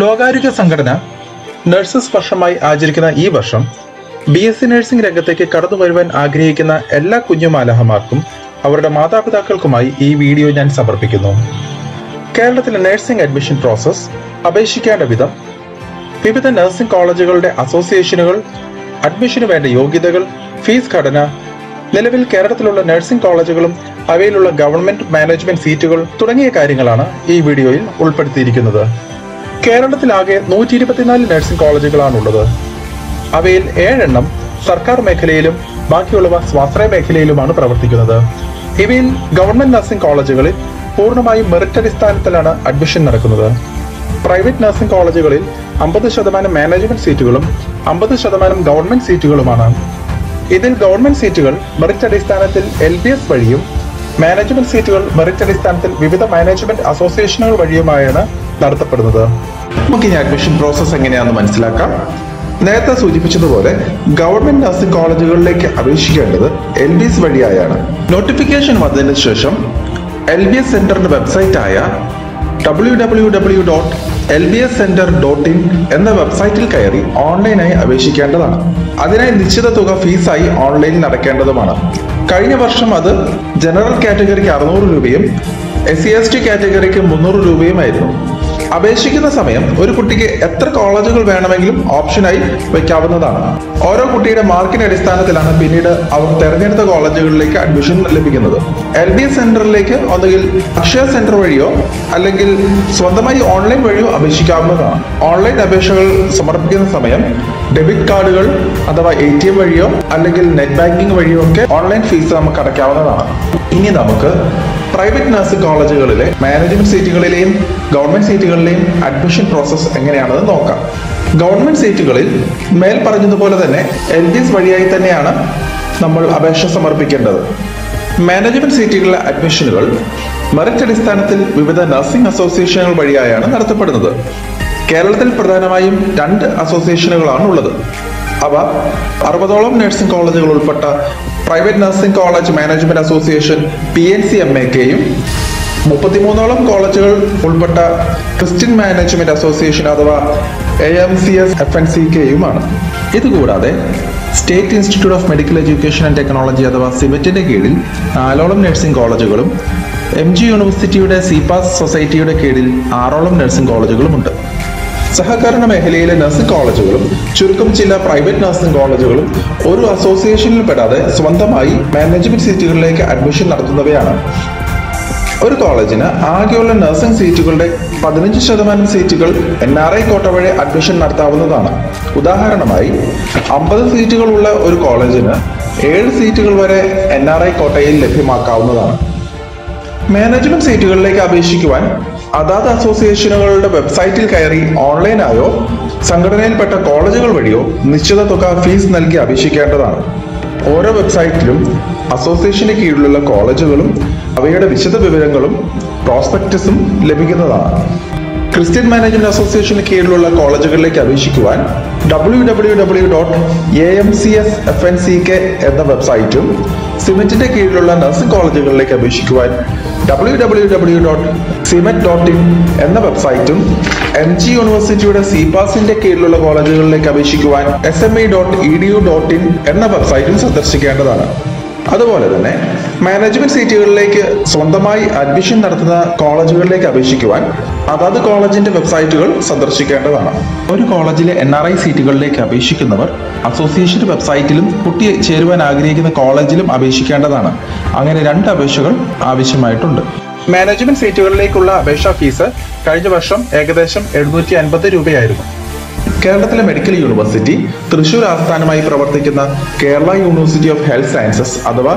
ലോകാരോഗ്യ സംഘടന നഴ്സസ് വർഷമായി ആചരിക്കുന്ന ഈ വർഷം ബി എസ് സി നഴ്സിംഗ് രംഗത്തേക്ക് കടന്നു വരുവാൻ ആഗ്രഹിക്കുന്ന എല്ലാ കുഞ്ഞുമാലഹമാർക്കും അവരുടെ മാതാപിതാക്കൾക്കുമായി ഈ വീഡിയോ ഞാൻ സമർപ്പിക്കുന്നു. കേരളത്തിലെ നഴ്സിംഗ് അഡ്മിഷൻ പ്രോസസ് അപേക്ഷിക്കേണ്ട വിധം വിവിധ നഴ്സിംഗ് കോളേജുകളുടെ അസോസിയേഷനുകൾ അഡ്മിഷന് വേണ്ട യോഗ്യതകൾ ഫീസ് ഘടന നിലവിൽ കേരളത്തിലുള്ള നഴ്സിംഗ് കോളേജുകളും അവയിലുള്ള ഗവൺമെന്റ് മാനേജ്മെന്റ് സീറ്റുകൾ തുടങ്ങിയ കാര്യങ്ങളാണ് ഈ വീഡിയോയിൽ ഉൾപ്പെടുത്തിയിരിക്കുന്നത്. കേരളത്തിലാകെ നൂറ്റി ഇരുപത്തിനാല് നഴ്സിംഗ് കോളേജുകളാണുള്ളത്. അവയിൽ ഏഴെണ്ണം സർക്കാർ മേഖലയിലും ബാക്കിയുള്ളവ സ്വാശ്രയ മേഖലയിലുമാണ് പ്രവർത്തിക്കുന്നത്. ഇവയിൽ ഗവൺമെന്റ് നഴ്സിംഗ് കോളേജുകളിൽ പൂർണമായും മെറിറ്റ് അടിസ്ഥാനത്തിലാണ് അഡ്മിഷൻ നടക്കുന്നത്. പ്രൈവറ്റ് നഴ്സിംഗ് കോളേജുകളിൽ അമ്പത് ശതമാനം മാനേജ്മെന്റ് സീറ്റുകളും അമ്പത് ശതമാനം ഗവൺമെന്റ് സീറ്റുകളുമാണ്. ഇതിൽ ഗവൺമെന്റ് സീറ്റുകൾ മെറിറ്റ് അടിസ്ഥാനത്തിൽ എൽ ബി എസ് വഴിയും മാനേജ്മെന്റ് സീറ്റുകൾ മെറിറ്റ് അടിസ്ഥാനത്തിൽ വിവിധ മാനേജ്മെന്റ് അസോസിയേഷനുകൾ വഴിയുമായാണ് നടത്തപ്പെടുന്നത്. നമുക്കിനി അഡ്മിഷൻ പ്രോസസ് എങ്ങനെയാണെന്ന് മനസ്സിലാക്കാം. നേരത്തെ സൂചിപ്പിച്ചതുപോലെ ഗവൺമെന്റ് നഴ്സിംഗ് കോളേജുകളിലേക്ക് അപേക്ഷിക്കേണ്ടത് എൽ ബി എസ് വഴിയായാണ്. നോട്ടിഫിക്കേഷൻ വന്നതിന് ശേഷം എൽ ബി എസ് സെന്ററിന്റെ വെബ്സൈറ്റ് ആയ W W W dot L B S centre dot in എന്ന വെബ്സൈറ്റിൽ കയറി ഓൺലൈനായി അപേക്ഷിക്കേണ്ടതാണ്. അതിനായി നിശ്ചിത തുക ഫീസായി ഓൺലൈനിൽ അടയ്ക്കേണ്ടതുമാണ് കഴിഞ്ഞ വർഷം അത് ജനറൽ കാറ്റഗറിക്ക് അറുന്നൂറ് രൂപയും എസ് സി എസ് ടി കാറ്റഗറിക്ക് മുന്നൂറ് രൂപയുമായിരുന്നു. അപേക്ഷിക്കുന്ന സമയം ഒരു കുട്ടിക്ക് എത്ര കോളേജുകൾ വേണമെങ്കിലും ഓപ്ഷനായി വയ്ക്കാവുന്നതാണ്. ഓരോ കുട്ടിയുടെ മാർക്കിന്റെ അടിസ്ഥാനത്തിലാണ് പിന്നീട് അവർ തെരഞ്ഞെടുത്ത കോളേജുകളിലേക്ക് അഡ്മിഷൻ ലഭിക്കുന്നത്. എൽ ബി എസ് സെന്ററിലേക്ക് ഒന്നുകിൽ അക്ഷയ സെന്റർ വഴിയോ അല്ലെങ്കിൽ സ്വന്തമായി ഓൺലൈൻ വഴിയോ അപേക്ഷിക്കാവുന്നതാണ്. ഓൺലൈൻ അപേക്ഷകൾ സമർപ്പിക്കുന്ന സമയം ഡെബിറ്റ് കാർഡുകൾ അഥവാ എ ടി എം വഴിയോ അല്ലെങ്കിൽ നെറ്റ് ബാങ്കിംഗ് വഴിയോ ഒക്കെ ഓൺലൈൻ ഫീസ് നമുക്ക് അടയ്ക്കാവുന്നതാണ്. ഇനി നമുക്ക് പ്രൈവറ്റ് നഴ്സിംഗ് കോളേജുകളിലെ മാനേജ്മെന്റ് സീറ്റുകളിലെയും ഗവൺമെന്റ് സീറ്റുകളിലെയും അഡ്മിഷൻ പ്രോസസ്സ് എങ്ങനെയാണെന്ന് നോക്കാം. ഗവൺമെന്റ് സീറ്റുകളിൽ മേൽ പറഞ്ഞതുപോലെ തന്നെ എൽ ഡി എസ് വഴിയായി തന്നെയാണ് നമ്മൾ അപേക്ഷ സമർപ്പിക്കേണ്ടത്. മാനേജ്മെന്റ് സീറ്റുകളിലെ അഡ്മിഷനുകൾ മെറിറ്റ് അടിസ്ഥാനത്തിൽ വിവിധ നഴ്സിംഗ് അസോസിയേഷനുകൾ വഴിയായാണ് നടത്തപ്പെടുന്നത്. കേരളത്തിൽ പ്രധാനമായും രണ്ട് അസോസിയേഷനുകളാണ് ഉള്ളത്. അവ അറുപതോളം നഴ്സിംഗ് കോളേജുകൾ ഉൾപ്പെട്ട private nursing college management association P N C M A കെയും മുപ്പത്തിമൂന്നോളം കോളേജുകൾ ഉൾപ്പെട്ട ക്രിസ്ത്യൻ മാനേജ്മെന്റ് അസോസിയേഷൻ അഥവാ A M C S F N C കെയുമാണ് ഇതുകൂടാതെ state institute of medical education and technology അഥവാ സിമെറ്റിന്റെ കീഴിൽ നാലോളം നഴ്സിംഗ് കോളേജുകളും എം ജി യൂണിവേഴ്സിറ്റിയുടെ സിപാസ് സൊസൈറ്റിയുടെ കീഴിൽ ആറോളം നഴ്സിംഗ് കോളേജുകളുമുണ്ട് സഹകരണ മേഖലയിലെ നഴ്സിംഗ് കോളേജുകളും ചുരുക്കം ചില പ്രൈവറ്റ് നഴ്സിംഗ് കോളേജുകളും ഒരു അസോസിയേഷനിൽ പെടാതെ സ്വന്തമായി മാനേജ്മെന്റ് സീറ്റുകളിലേക്ക് അഡ്മിഷൻ നടത്തുന്നവയാണ്. ഒരു കോളേജിന് ആകെയുള്ള നഴ്സിംഗ് സീറ്റുകളുടെ പതിനഞ്ച് ശതമാനം സീറ്റുകൾ എൻ ആർ ഐ കോട്ട വഴി അഡ്മിഷൻ നടത്താവുന്നതാണ്. ഉദാഹരണമായി അമ്പത് സീറ്റുകളുള്ള ഒരു കോളേജിന് ഏഴ് സീറ്റുകൾ വരെ എൻ ആർ ഐ കോട്ടയിൽ ലഭ്യമാക്കാവുന്നതാണ്. മാനേജ്മെന്റ് സീറ്റുകളിലേക്ക് അപേക്ഷിക്കുവാൻ അതാത് അസോസിയേഷനുകളുടെ വെബ്സൈറ്റിൽ കയറി ഓൺലൈനായോ സംഘടനയിൽപ്പെട്ട കോളേജുകൾ വഴിയോ നിശ്ചിത തുക ഫീസ് നൽകി അപേക്ഷിക്കേണ്ടതാണ്. ഓരോ വെബ്സൈറ്റിലും അസോസിയേഷന് കീഴിലുള്ള കോളേജുകളും അവയുടെ വിശദ വിവരങ്ങളും പ്രോസ്പെക്ടസും ലഭിക്കുന്നതാണ്. ക്രിസ്ത്യൻ മാനേജ്മെന്റ് അസോസിയേഷന് കീഴിലുള്ള കോളേജുകളിലേക്ക് അപേക്ഷിക്കുവാൻ W W W dot A M C S F N C K എന്ന വെബ്സൈറ്റും സിമെന്റിന്റെ കീഴിലുള്ള നഴ്സിംഗ് കോളേജുകളിലേക്ക് അപേക്ഷിക്കുവാൻ W W W dot CIMET dot in എന്ന വെബ്സൈറ്റും എം ജി യൂണിവേഴ്സിറ്റിയുടെ സിപാസിന്റെ കീഴിലുള്ള കോളേജുകളിലേക്ക് അപേക്ഷിക്കുവാൻ S M E dot E D U dot in എന്ന വെബ്സൈറ്റും സന്ദർശിക്കേണ്ടതാണ്. അതുപോലെ തന്നെ മാനേജ്മെന്റ് സീറ്റുകളിലേക്ക് സ്വന്തമായി അഡ്മിഷൻ നടത്തുന്ന കോളേജുകളിലേക്ക് അപേക്ഷിക്കുവാൻ അതാത് കോളേജിന്റെ വെബ്സൈറ്റുകൾ സന്ദർശിക്കേണ്ടതാണ്. ഒരു കോളേജിലെ എൻ ആർ ഐ സീറ്റുകളിലേക്ക് അപേക്ഷിക്കുന്നവർ അസോസിയേഷൻ വെബ്സൈറ്റിലും കുട്ടിയെ ചേരുവാൻ ആഗ്രഹിക്കുന്ന കോളേജിലും അപേക്ഷിക്കേണ്ടതാണ്. അങ്ങനെ രണ്ട് അപേക്ഷകൾ ആവശ്യമായിട്ടുണ്ട്. മാനേജ്മെന്റ് സീറ്റുകളിലേക്കുള്ള അപേക്ഷാ ഫീസ് കഴിഞ്ഞ വർഷം ഏകദേശം എഴുന്നൂറ്റി അൻപത് രൂപയായിരുന്നു. കേരളത്തിലെ മെഡിക്കൽ യൂണിവേഴ്സിറ്റി തൃശൂർ ആസ്ഥാനമായി പ്രവർത്തിക്കുന്ന Kerala university of health sciences അഥവാ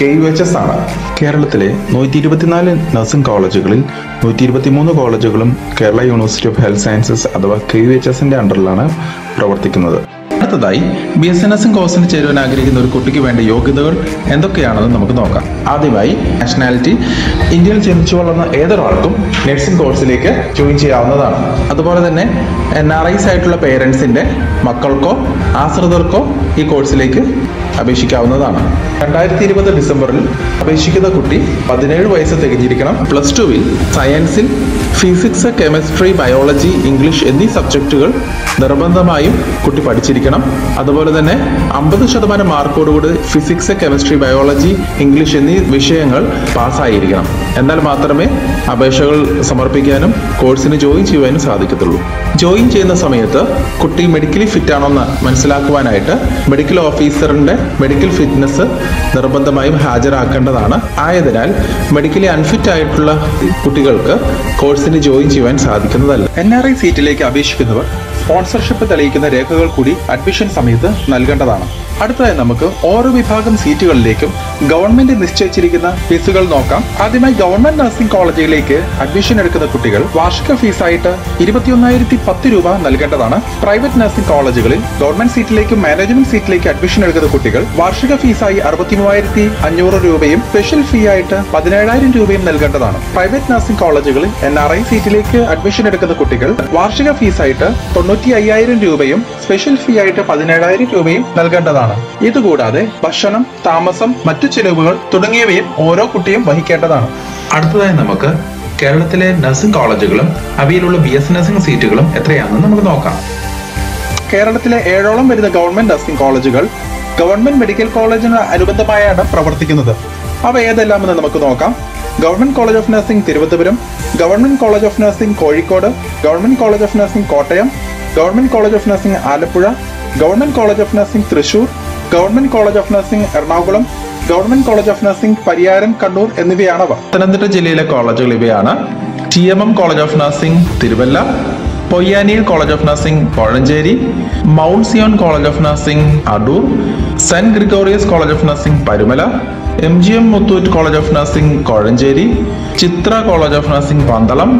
കെ യു എച്ച് എസ് ആണ്. കേരളത്തിലെ നൂറ്റി ഇരുപത്തിനാല് നഴ്സിംഗ് കോളേജുകളിൽ നൂറ്റി ഇരുപത്തിമൂന്ന് കോളേജുകളും Kerala university of health sciences അഥവാ കെ യു എച്ച് എസിന്റെ അണ്ടറിലാണ് പ്രവർത്തിക്കുന്നത്. അടുത്തതായി ബി എസ് എൻ എസ് കോഴ്സിന് ചേരുവാൻ ആഗ്രഹിക്കുന്ന ഒരു കുട്ടിക്ക് വേണ്ട യോഗ്യതകൾ എന്തൊക്കെയാണെന്ന് നമുക്ക് നോക്കാം. ആദ്യമായി നാഷണാലിറ്റി ഇന്ത്യയിൽ ജനിച്ചു വളർന്ന ഏതൊരാൾക്കും നഴ്സിംഗ് കോഴ്സിലേക്ക് ജോയിൻ ചെയ്യാവുന്നതാണ്. അതുപോലെ തന്നെ എൻ ആർ ഐസ് ആയിട്ടുള്ള പേരൻസിന്റെ മക്കൾക്കോ ആശ്രിതർക്കോ ഈ കോഴ്സിലേക്ക് അപേക്ഷിക്കാവുന്നതാണ്. രണ്ടായിരത്തി ഇരുപത് ഡിസംബറിൽ അപേക്ഷിക്കുന്ന കുട്ടി പതിനേഴ് വയസ്സ് തികഞ്ഞിരിക്കണം. പ്ലസ് ടുവിൽ സയൻസിൽ ഫിസിക്സ് കെമിസ്ട്രി ബയോളജി ഇംഗ്ലീഷ് എന്നീ സബ്ജക്റ്റുകൾ നിർബന്ധമായും കുട്ടി പഠിച്ചിരിക്കണം. അതുപോലെ തന്നെ അമ്പത് ശതമാനം മാർക്കോടുകൂടി ഫിസിക്സ് കെമിസ്ട്രി ബയോളജി ഇംഗ്ലീഷ് എന്നീ വിഷയങ്ങൾ പാസ്സായിരിക്കണം. എന്നാൽ മാത്രമേ അപേക്ഷകൾ സമർപ്പിക്കാനും കോഴ്സിന് ജോയിൻ ചെയ്യുവാനും സാധിക്കത്തുള്ളൂ. ജോയിൻ ചെയ്യുന്ന സമയത്ത് കുട്ടി മെഡിക്കലി ഫിറ്റ് ആണോന്ന് മനസ്സിലാക്കുവാനായിട്ട് മെഡിക്കൽ ഓഫീസറിന്റെ മെഡിക്കൽ ഫിറ്റ്നസ് നിർബന്ധമായും ഹാജരാക്കേണ്ടതാണ്. ആയതിനാൽ മെഡിക്കലി അൺഫിറ്റ് ആയിട്ടുള്ള കുട്ടികൾക്ക് കോഴ്സിന് ജോയിൻ ചെയ്യുവാൻ സാധിക്കുന്നതല്ല. എൻ ആർ ഐ സീറ്റിലേക്ക് അപേക്ഷിക്കുന്നവർ സ്പോൺസർഷിപ്പ് തെളിയിക്കുന്ന രേഖകൾ കൂടി അഡ്മിഷൻ സമയത്ത് നൽകേണ്ടതാണ്. അടുത്തതായി നമുക്ക് ഓരോ വിഭാഗം സീറ്റുകളിലേക്കും ഗവൺമെന്റ് നിശ്ചയിച്ചിരിക്കുന്ന ഫീസുകൾ നോക്കാം. ആദ്യമായി ഗവൺമെന്റ് നഴ്സിംഗ് കോളേജുകളിലേക്ക് അഡ്മിഷൻ എടുക്കുന്ന കുട്ടികൾ വാർഷിക ഫീസായിട്ട് ഇരുപത്തിയൊന്നായിരത്തി പത്ത് രൂപ നൽകേണ്ടതാണ്. പ്രൈവറ്റ് നഴ്സിംഗ് കോളേജുകളിൽ ഗവൺമെന്റ് സീറ്റിലേക്കും മാനേജ്മെന്റ് സീറ്റിലേക്ക് അഡ്മിഷൻ എടുക്കുന്ന കുട്ടികൾ വാർഷിക ഫീസായി അറുപത്തി മൂവായിരത്തി അഞ്ഞൂറ് രൂപയും സ്പെഷ്യൽ ഫീ ആയിട്ട് പതിനേഴായിരം രൂപയും നൽകേണ്ടതാണ്. പ്രൈവറ്റ് നഴ്സിംഗ് കോളേജുകളിൽ എൻ ആർ ഐ സീറ്റിലേക്ക് അഡ്മിഷൻ എടുക്കുന്ന കുട്ടികൾ വാർഷിക ഫീസായിട്ട് തൊണ്ണൂറ്റി അയ്യായിരം രൂപയും സ്പെഷ്യൽ ഫീ ആയിട്ട് പതിനേഴായിരം രൂപയും നൽകേണ്ടതാണ്. ഇതുകൂടാതെ ഭക്ഷണം താമസം മറ്റു ചിലവുകൾ തുടങ്ങിയവയും ഓരോ കുട്ടിയും വഹിക്കേണ്ടതാണ്. അടുത്തതായി നമുക്ക് കേരളത്തിലെ നഴ്സിംഗ് കോളേജുകളും അവയിലുള്ള ബി എസ് നഴ്സിംഗ് സീറ്റുകളും എത്രയാണെന്ന് നമുക്ക് നോക്കാം. കേരളത്തിലെ ഏഴോളം വരുന്ന ഗവൺമെന്റ് നഴ്സിംഗ് കോളേജുകൾ ഗവൺമെന്റ് മെഡിക്കൽ കോളേജിന് അനുബന്ധമായാണ് പ്രവർത്തിക്കുന്നത്. അവ ഏതെല്ലാമെന്ന് നമുക്ക് നോക്കാം. Government college of nursing Thiruvananthapuram government college of nursing Kozhikode government college of nursing Kottayam government college of nursing Alappuzha government college of nursing Thrissur government college of nursing Ernakulam government college of nursing Pariyaram Kannur എന്നിവയാണവ Pathanamthitta ജില്ലയിലെ കോളേജുകൾ ഇവയാണ് T M M college of nursing Thiruvalla പൊയ്യാനിയിൽ college of nursing Kozhencherry mount Zion college of nursing Adoor saint Gregorios college of nursing Parumala M G M Muthoot college of nursing Kozhencherry Chithra college of nursing Pandalam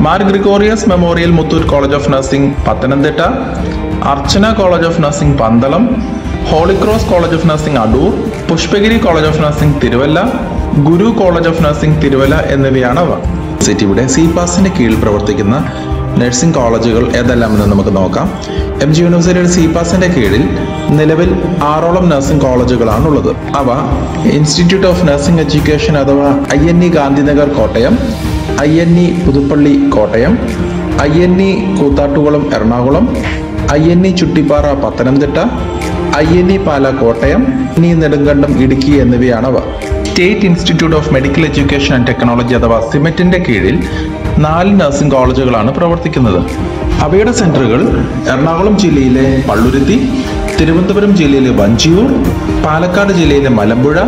Mar Gregorios memorial Muthoot college of nursing Pathanamthitta Archana college of nursing Pandalam holy cross college of nursing Adoor Pushpagiri college of nursing Thiruvalla Guru college of nursing Thiruvalla എന്നിവയാണ് അവ. സിറ്റിയുടെ C പാസിന്റെ കീഴിൽ പ്രവർത്തിക്കുന്ന nursing കോളേജുകൾ ഏതെല്ലാമെന്ന് നമുക്ക് നോക്കാം. എം ജി യൂണിവേഴ്സിറ്റിയുടെ സി പാസിന്റെ കീഴിൽ നിലവിൽ ആറോളം നഴ്സിംഗ് കോളേജുകളാണുള്ളത് അവ ഇൻസ്റ്റിറ്റ്യൂട്ട് ഓഫ് നഴ്സിംഗ് എഡ്യൂക്കേഷൻ അഥവാ I N E Gandhinagar Kottayam I N E Puthuppally Kottayam I N E Koothattukulam Ernakulam I N E Chuttippara Pathanamthitta I N E Pala Kottayam ഇനി Nedumkandam Idukki എന്നിവയാണവ. State institute of medical education and technology അഥവാ സിമെറ്റിന്റെ കീഴിൽ നാല് nursing കോളേജുകളാണ് പ്രവർത്തിക്കുന്നത്. അവയുടെ സെന്ററുകൾ എറണാകുളം ജില്ലയിലെ പള്ളുരുത്തി തിരുവനന്തപുരം ജില്ലയിലെ വഞ്ചിയൂർ പാലക്കാട് ജില്ലയിലെ മലമ്പുഴ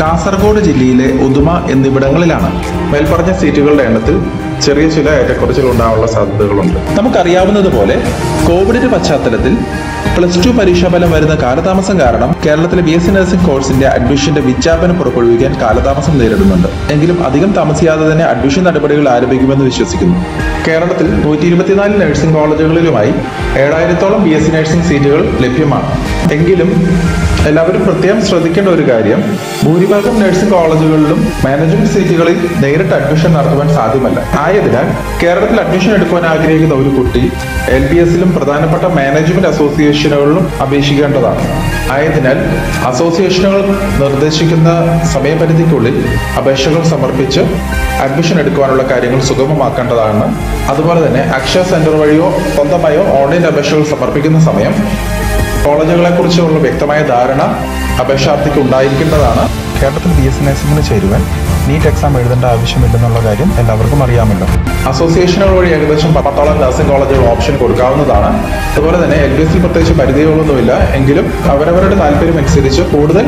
കാസർഗോഡ് ജില്ലയിലെ ഉദുമ എന്നിവിടങ്ങളിലാണ് മേൽപ്പറഞ്ഞ സീറ്റുകളുടെ എണ്ണത്തിൽ ചെറിയ ചില ഏറ്റക്കുറച്ചിൽ ഉണ്ടാവാനുള്ള സാധ്യതകളുണ്ട്. നമുക്കറിയാവുന്നതുപോലെ കോവിഡിന്റെ പശ്ചാത്തലത്തിൽ പ്ലസ് ടു പരീക്ഷാഫലം വരുന്ന കാലതാമസം കാരണം കേരളത്തിലെ ബി എസ് സി നഴ്സിംഗ് കോഴ്സിന്റെ അഡ്മിഷന്റെ വിജ്ഞാപനം പുറപ്പെടുവിക്കാൻ കാലതാമസം നേരിടുന്നുണ്ട്. എങ്കിലും അധികം താമസിയാതെ തന്നെ അഡ്മിഷൻ നടപടികൾ ആരംഭിക്കുമെന്ന് വിശ്വസിക്കുന്നു. കേരളത്തിൽ നൂറ്റി ഇരുപത്തിനാല് നഴ്സിംഗ് കോളേജുകളിലുമായി ഏഴായിരത്തോളം ബി എസ് സി നഴ്സിംഗ് സീറ്റുകൾ ലഭ്യമാണ്. എങ്കിലും എല്ലാവരും പ്രത്യേകം ശ്രദ്ധിക്കേണ്ട ഒരു കാര്യം. ഭൂരിഭാഗം നഴ്സിംഗ് കോളേജുകളിലും മാനേജ്മെന്റ് സീറ്റുകളിൽ നേരിട്ട് അഡ്മിഷൻ നടത്തുവാൻ സാധ്യമല്ല. ആയതിനാൽ കേരളത്തിൽ അഡ്മിഷൻ എടുക്കുവാൻ ആഗ്രഹിക്കുന്ന ഒരു കുട്ടി എൽ ബി എസിലും പ്രധാനപ്പെട്ട മാനേജ്മെന്റ് അസോസിയേഷനുകളിലും അപേക്ഷിക്കേണ്ടതാണ്. ആയതിനാൽ അസോസിയേഷനുകൾ നിർദ്ദേശിക്കുന്ന സമയപരിധിക്കുള്ളിൽ അപേക്ഷകൾ സമർപ്പിച്ച് അഡ്മിഷൻ എടുക്കുവാനുള്ള കാര്യങ്ങൾ സുഗമമാക്കേണ്ടതാണ്. അതുപോലെ തന്നെ അക്ഷയ സെന്റർ വഴിയോ സ്വന്തമായോ ഓൺലൈൻ അപേക്ഷകൾ സമർപ്പിക്കുന്ന സമയം കോളേജുകളെ കുറിച്ചുള്ള വ്യക്തമായ ധാരണ അപേക്ഷാർത്ഥിക്ക് ഉണ്ടായിരിക്കേണ്ടതാണ്. കേരളത്തിൽ ബി എസ് നഴ്സിംഗിന് ചേരുവാൻ നീറ്റ് എക്സാം എഴുതേണ്ട ആവശ്യമില്ലെന്നുള്ള കാര്യം എല്ലാവർക്കും അറിയാമല്ലോ. അസോസിയേഷനുകൾ വഴി ഏകദേശം പത്തോളം നഴ്സിംഗ് കോളേജുകൾ ഓപ്ഷൻ കൊടുക്കാവുന്നതാണ്. അതുപോലെ തന്നെ എൽ ബി എസിൽ പ്രത്യേകിച്ച് പരിധികളൊന്നുമില്ല. എങ്കിലും അവരവരുടെ താല്പര്യം അനുസരിച്ച് കൂടുതൽ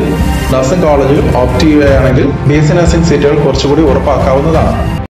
നഴ്സിംഗ് കോളേജുകൾ ഓപ്റ്റ് ചെയ്യുകയാണെങ്കിൽ ബി എസ് സി നഴ്സിംഗ് സീറ്റുകൾ കുറച്ചുകൂടി ഉറപ്പാക്കാവുന്നതാണ്.